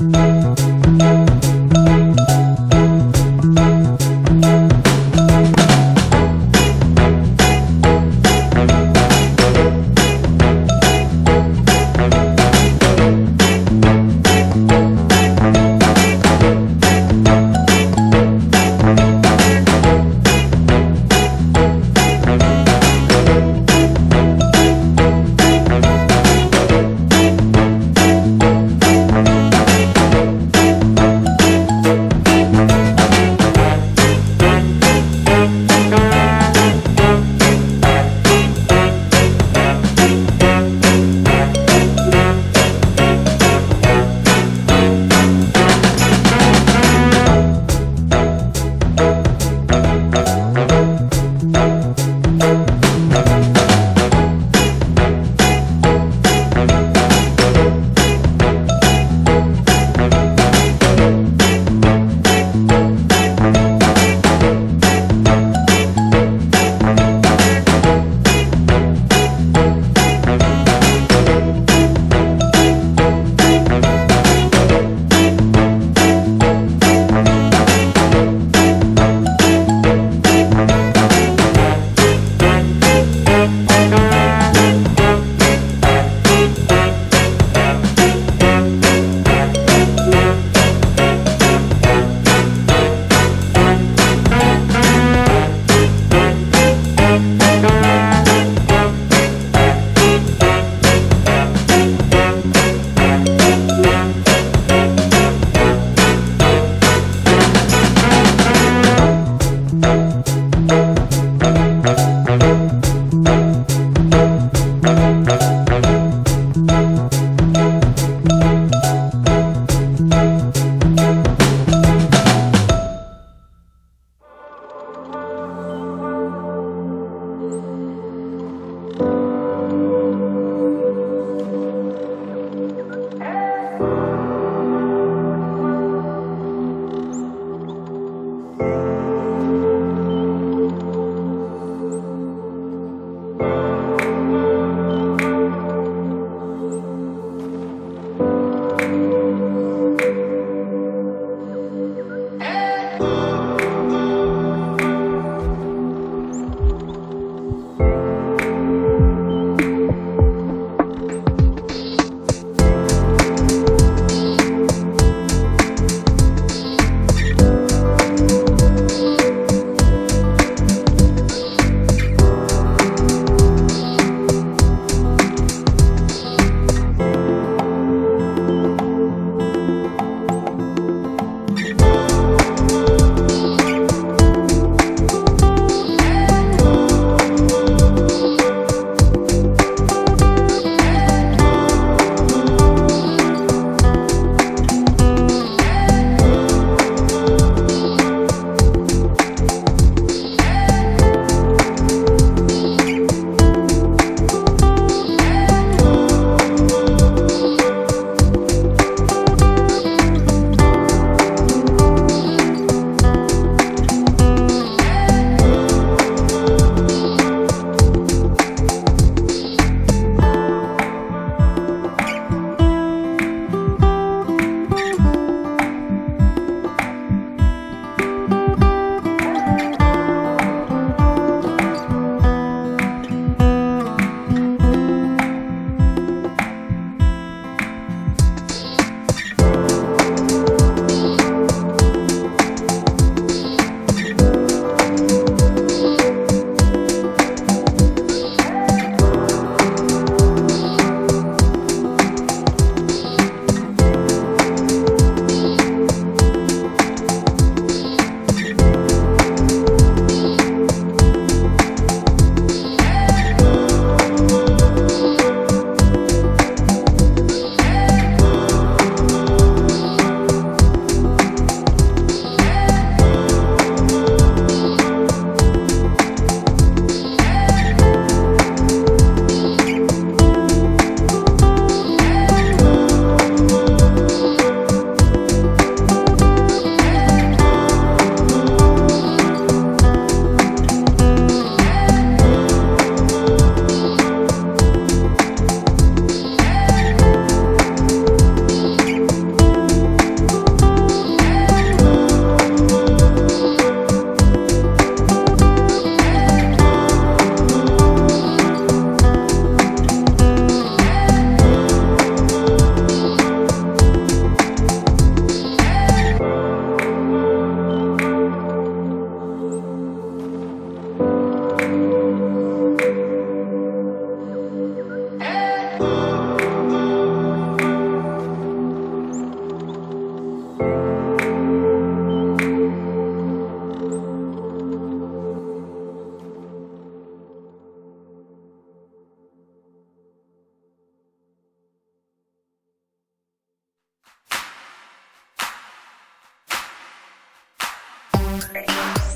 Música Bye. Thank you.